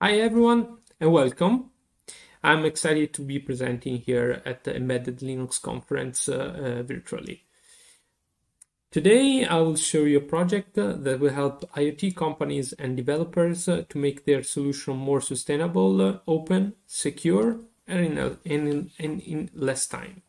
Hi everyone and welcome. I'm excited to be presenting here at the Embedded Linux conference uh, uh, virtually. Today I will show you a project that will help IoT companies and developers uh, to make their solution more sustainable, uh, open, secure, and in, in, in, in less time.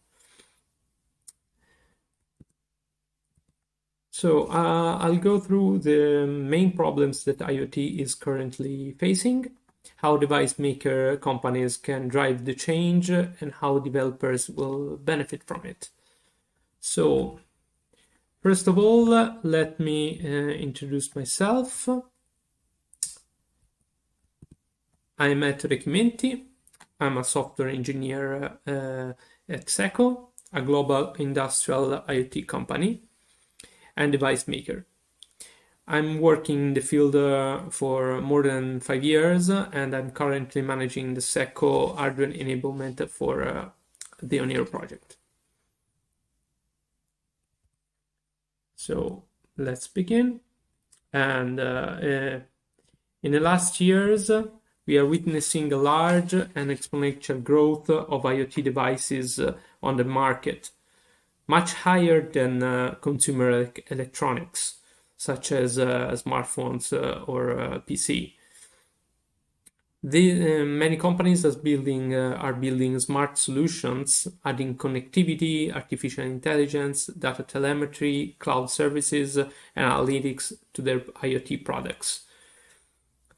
So uh, I'll go through the main problems that IoT is currently facing, how device maker companies can drive the change, and how developers will benefit from it. So first of all, let me uh, introduce myself. I'm Ettore Chimenti. I'm a software engineer uh, at SECO, a global industrial IoT company and device maker. I'm working in the field uh, for more than five years, and I'm currently managing the SECO hardware enablement for uh, the Oniro project. So let's begin. And uh, uh in the last years, we are witnessing a large and exponential growth of IoT devices uh, on the market much higher than uh, consumer electronics, such as uh, smartphones uh, or uh, PC. The, uh, many companies are building, are building smart solutions, adding connectivity, artificial intelligence, data telemetry, cloud services, and analytics to their IoT products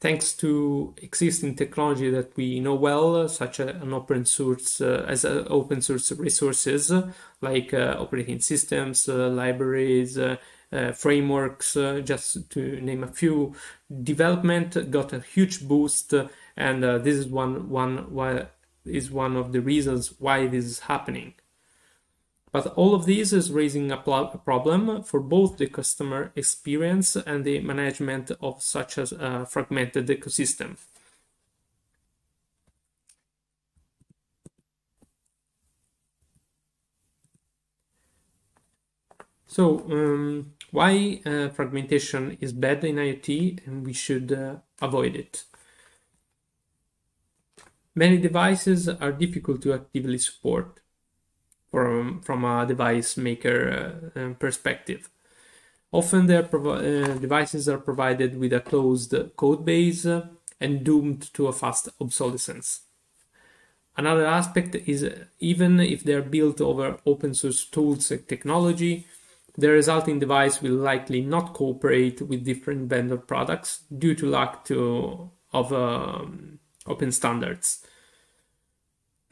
thanks to existing technology that we know well, such as an open source uh, as uh, open source resources like uh, operating systems, uh, libraries, uh, uh, frameworks, just to name a few. Development got a huge boost, and this is one one why is one of the reasons why this is happening. But all of this is raising a, problem for both the customer experience and the management of such a fragmented ecosystem. So, um, why uh, fragmentation is bad in IoT and we should uh, avoid it? Many devices are difficult to actively support from, from a device maker uh, uh perspective. Often their uh, devices are provided with a closed code base and doomed to a fast obsolescence. Another aspect is even if they are built over open source tools and technology, the resulting device will likely not cooperate with different vendor products due to lack to, of um, open standards.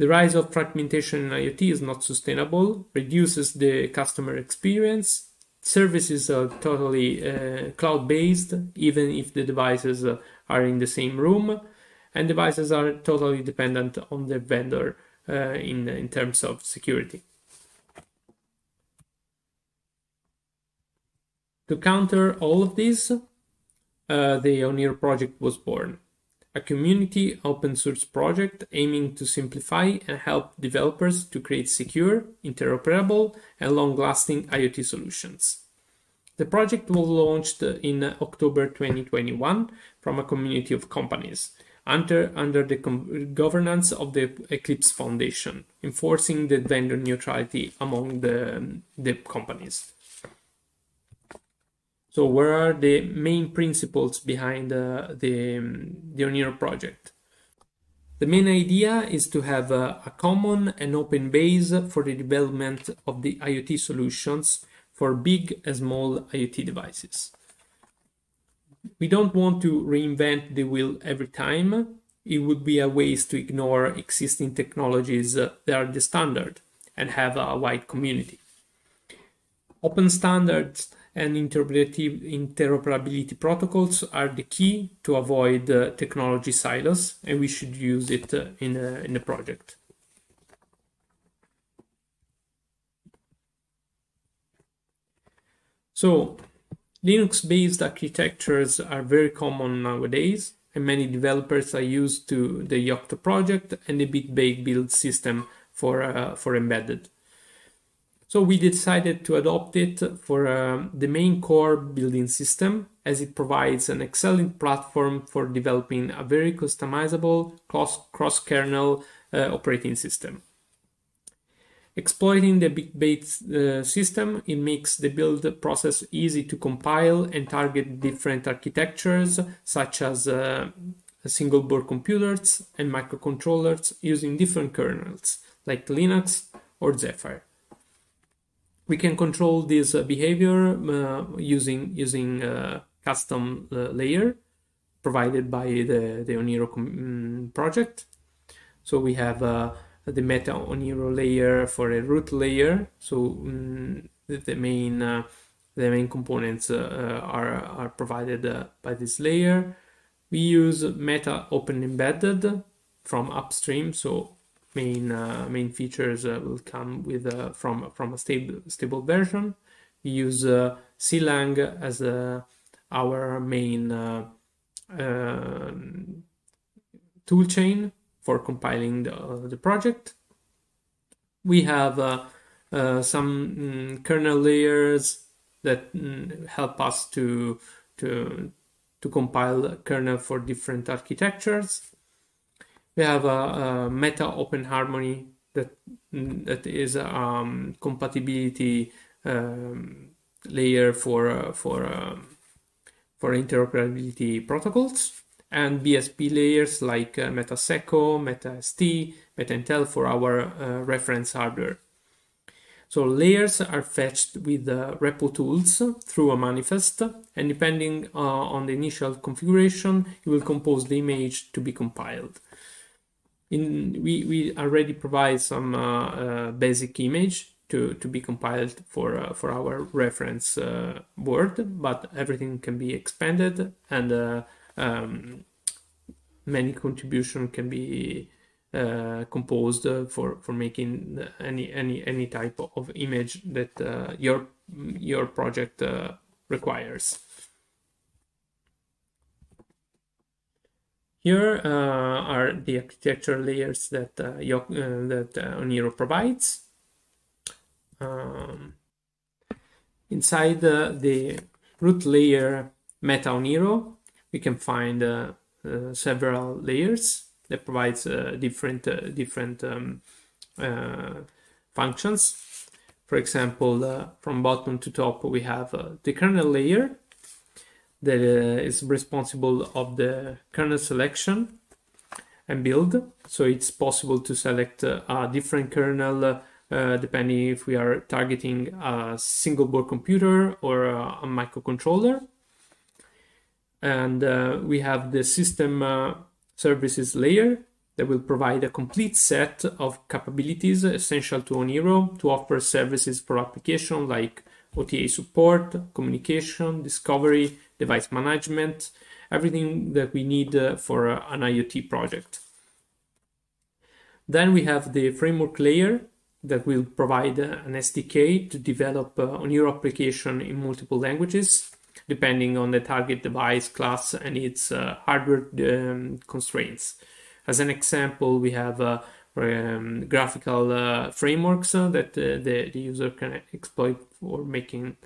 The rise of fragmentation in IoT is not sustainable, reduces the customer experience. Services are totally uh, cloud based, even if the devices uh, are in the same room, and devices are totally dependent on the vendor uh, in, in terms of security. To counter all of this, uh, the Oniro project was born a community open source project aiming to simplify and help developers to create secure, interoperable, and long lasting IoT solutions. The project was launched in October 2021 from a community of companies under, under the governance of the Eclipse Foundation, enforcing the vendor neutrality among the, the companies. So where are the main principles behind uh, the, um, the Oniro project? The main idea is to have a, a, common and open base for the development of the IoT solutions for big and small IoT devices. We don't want to reinvent the wheel every time. It would be a waste to ignore existing technologies that are the standard and have a wide community. Open standards and interoperability protocols are the key to avoid uh, technology silos, and we should use it uh, in, a, in the project. So, Linux-based architectures are very common nowadays, and many developers are used to the Yocto project and the BitBake build system for, uh, for embedded. So we decided to adopt it for uh, the main core building system as it provides an excellent platform for developing a very customizable cross-kernel uh, operating system. Exploiting the big uh, system, it makes the build process easy to compile and target different architectures such as uh, single board computers and microcontrollers using different kernels like Linux or Zephyr. We can control this uh, behavior uh, using using uh, custom layer provided by the, the Oniro um, project. So we have uh, the meta Oniro layer for a root layer. So um, the, the, main uh, the main components uh, are are provided by this layer. We use meta open embedded from upstream. So main uh, main features will come with from from a stable stable version. We use CLang as a our main uh, uh, toolchain for compiling the, uh, the project. We have uh, uh, some mm, kernel layers that mm, help us to, to, to compile kernel for different architectures. We have a, a Meta Open Harmony that, that is a um, compatibility um, layer for, uh, for um, for interoperability protocols and BSP layers like uh, MetaSeco, MetaST, MetaIntel for our uh, reference hardware. So layers are fetched with uh, repo tools through a manifest, and depending uh, on the initial configuration, you will compose the image to be compiled. In, we, we already provide some uh, uh, basic image to, to be compiled for, uh, for our reference board, but everything can be expanded and um, many contribution can be uh, composed for, for making any, any, any type of image that uh, your, your project requires. Here are the architecture layers that, Yo that Oniro provides. Um, inside the, root layer Meta Oniro, we can find uh, uh, several layers that provides uh, different uh, different um, uh, functions. For example, uh, from bottom to top, we have the kernel layer that is responsible of the kernel selection and build. So it's possible to select a different kernel uh, depending if we are targeting a single board computer or a, a microcontroller. And uh, we have the system uh, services layer that will provide a complete set of capabilities essential to Oniro to offer services for application like OTA support, communication, discovery, device management, everything that we need uh, for uh, an IoT project. Then we have the framework layer that will provide an SDK to develop uh, on your application in multiple languages, depending on the target device class and its uh, hardware um, constraints. As an example, we have uh, um, graphical uh, frameworks uh, that uh, the, the, user can exploit for making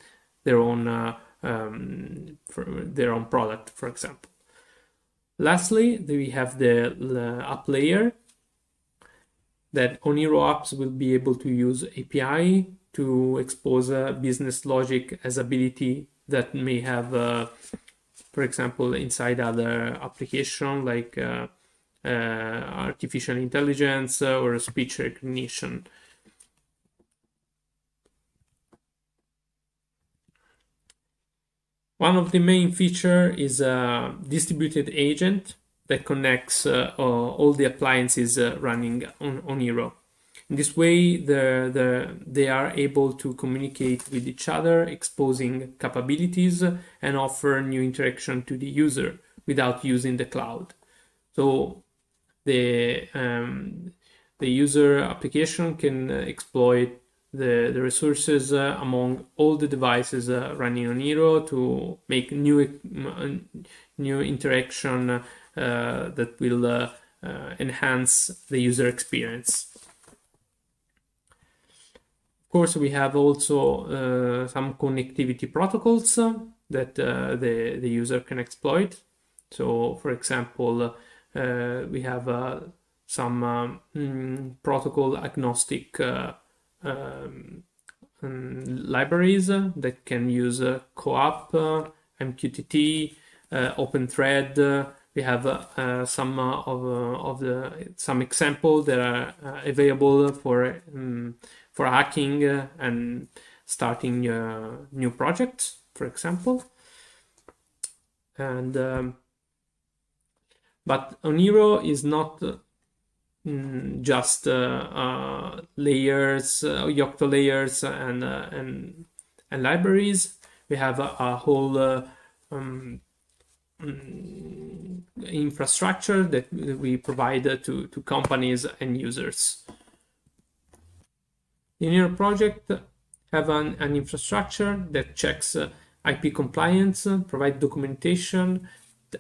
their own um, their own product, for example. Lastly, we have the app layer that Oniro apps will be able to use API to expose a business logic as ability that may have, uh, for example, inside other application like uh, uh, artificial intelligence or speech recognition. One of the main feature is a distributed agent that connects uh, all the appliances uh, running on, Oniro. In this way, the, the, they are able to communicate with each other, exposing capabilities and offer new interaction to the user without using the cloud. So the, um, the user application can exploit the, the resources uh, among all the devices uh, running Oniro to make new, new interaction uh, that will uh, uh, enhance the user experience. Of course, we have also some connectivity protocols that the, the user can exploit. So, for example, we have some um, mm, protocol agnostic um, um, libraries that can use uh, CoAP, uh, MQTT, uh, OpenThread. we have some of, of the some examples that are available for um, for hacking and starting new projects, for example. And um, but Oniro is not Mm, just uh, uh, layers, uh, Yocto layers, and and and libraries. We have a, a whole um, mm, infrastructure that we provide to, to companies and users. In your project, have an, an infrastructure that checks IP compliance, provide documentation,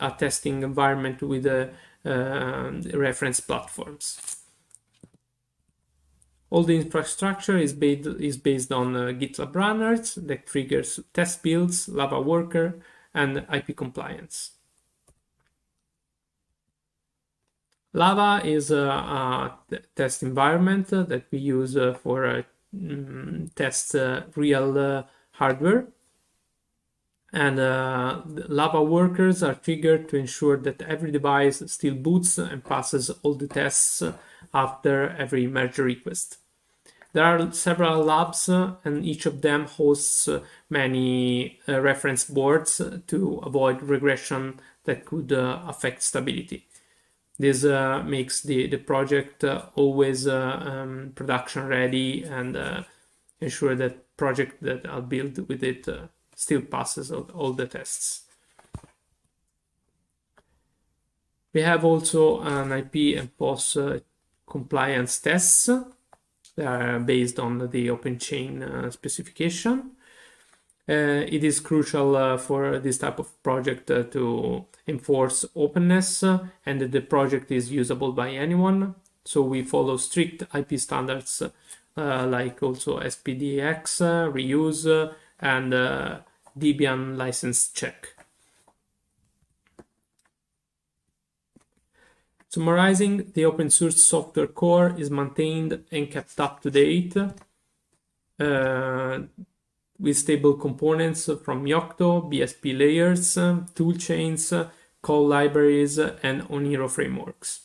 a testing environment with a reference platforms. All the infrastructure is based, is based on uh, GitLab runners that triggers test builds, Lava worker, and IP compliance. Lava is a, a test environment that we use uh, for uh, mm, test uh, real uh, hardware and uh, Lava workers are triggered to ensure that every device still boots and passes all the tests after every merge request. There are several labs uh, and each of them hosts uh, many uh, reference boards to avoid regression that could uh, affect stability. This uh, makes the, the project always um, production ready and ensure that project that I'll build with it still passes all, the tests. We have also an IP and POS uh, compliance tests that are based on the OpenChain uh, specification. Uh, it is crucial uh, for this type of project uh, to enforce openness uh, and that the project is usable by anyone. So we follow strict IP standards like also SPDX, reuse, and uh, Debian license check. Summarizing, the open source software core is maintained and kept up to date uh, with stable components from Yocto, BSP layers, toolchains, call libraries, and Oniro frameworks.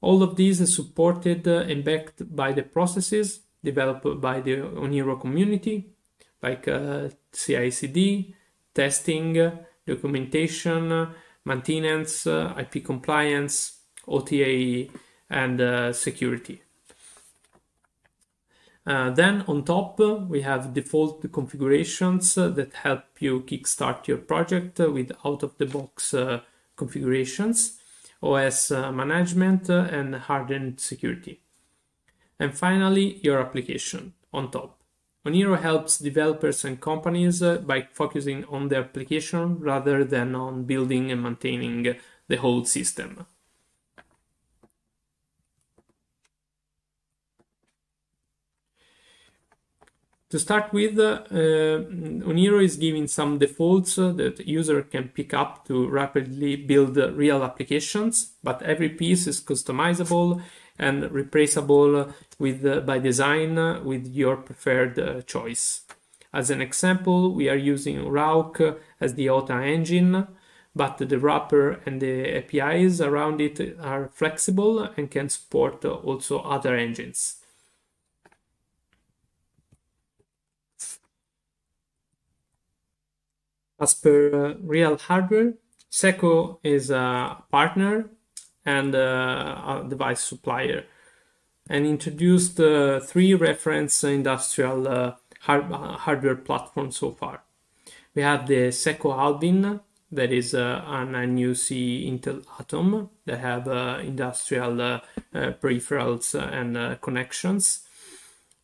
All of these are supported and backed by the processes developed by the Oniro community like uh, CI/CD, testing, documentation, maintenance, uh, IP compliance, OTA, and uh, security. Uh, then on top, we have default configurations that help you kickstart your project with out-of-the-box uh, configurations, OS uh, management, and hardened security. And finally, your application on top. Oniro helps developers and companies uh, by focusing on the application rather than on building and maintaining the whole system. To start with, uh, Oniro is giving some defaults uh, that user can pick up to rapidly build real applications, but every piece is customizable and replaceable with uh, by design uh, with your preferred uh, choice. As an example, we are using RAUC as the OTA engine, but the wrapper and the APIs around it are flexible and can support also other engines. As per real hardware, Seco is a partner and uh, a device supplier and introduced uh, three reference industrial uh, hard hardware platforms so far. We have the Seco Alvin, that is uh, an NUC Intel Atom that have uh, industrial uh, peripherals and connections.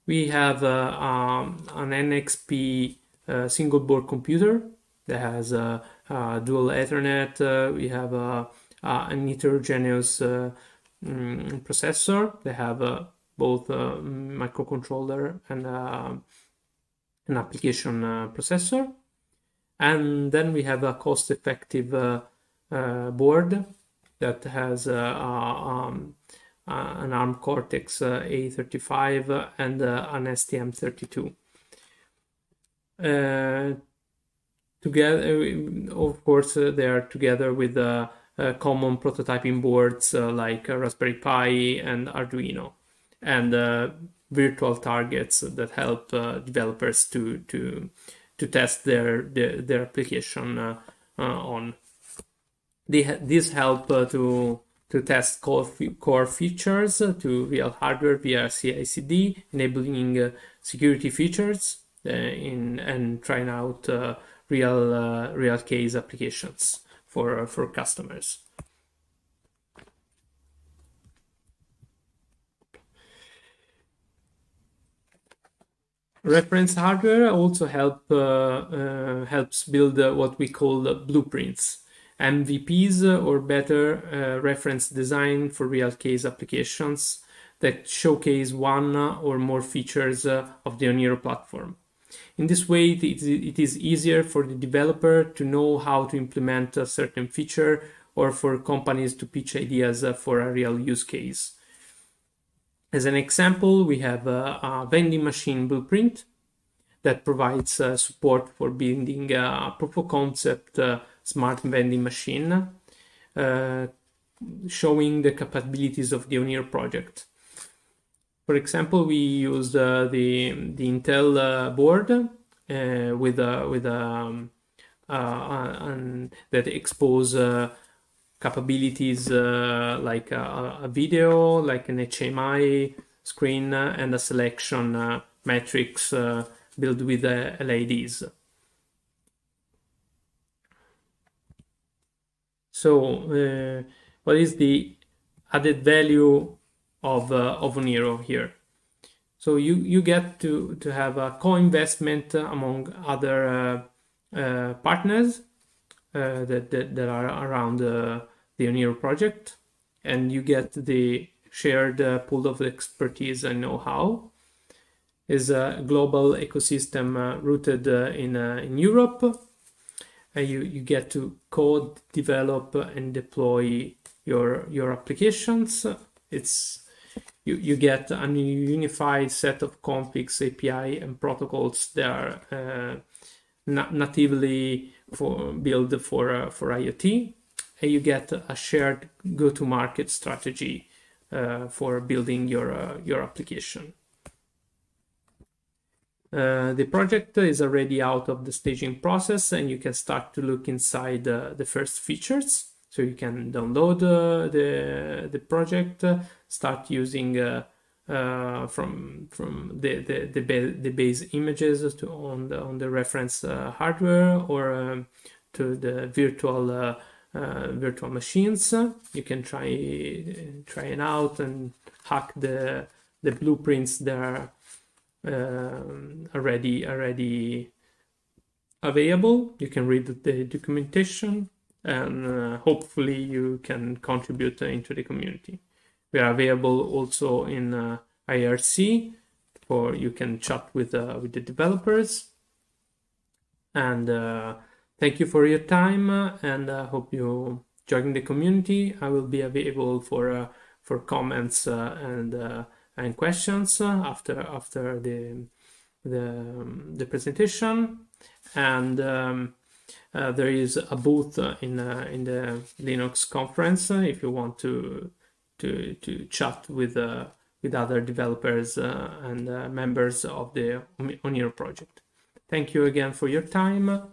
We have um, an NXP single board computer that has a dual Ethernet. we have a uh, an heterogeneous uh, mm, processor. They have uh, both a microcontroller and uh, an application uh, processor. And then we have a cost-effective uh, uh, board that has um, an ARM Cortex A35 and an STM32. Together, of course, they are together with the uh, common prototyping boards uh, like uh, Raspberry Pi and Arduino, and virtual targets that help developers to to to test their their, their application on. They, these help to to test core, core features to real hardware via CI/CD, enabling uh, security features uh, in and trying out uh, real real case applications for for customers. Reference hardware also help uh, uh, helps build uh, what we call blueprints, MVPs, or better uh, reference design for real case applications that showcase one or more features uh, of the Oniro platform. In this way, it is easier for the developer to know how to implement a certain feature or for companies to pitch ideas for a real use case. As an example, we have a, vending machine blueprint that provides uh, support for building a proof of concept uh, smart vending machine, uh, showing the capabilities of the Oniro project. For example, we used uh, the the Intel uh, board uh, with a with a um, uh, uh, and that expose capabilities like a, a, video, like an HMI screen, and a selection matrix built with LEDs. So, what is the added value of uh, of Oniro here. So you you get to to have a co-investment among other uh, uh, partners that, that, that are around the Oniro project, and you get the shared pool of expertise and know-how is a global ecosystem uh, rooted uh, in uh, in Europe. and you you get to code, develop, and deploy your your applications. It's you, you get a unified set of configs, API, and protocols that are uh, natively for built for uh, for IoT, and you get a shared go-to-market strategy uh, for building your uh, your application. Uh, the project is already out of the staging process, and you can start to look inside uh, the first features. So you can download uh, the the project, uh, start using uh, uh, from from the the the, ba the, base images to on the on the reference uh, hardware or um, to the virtual virtual machines. You can try try it out and hack the the blueprints that are um, already already available. You can read the documentation and uh, hopefully you can contribute into the community. We are available also in uh, IRC, or you can chat with uh, with the developers. And uh, thank you for your time, uh, and I hope you join the community. I will be available for uh, for comments and and questions after after the the um, the presentation and. Um, uh, Uh, there is a booth uh, in uh, in the Linux conference uh, if you want to to to chat with uh, with other developers and members of the Oniro project. Thank you again for your time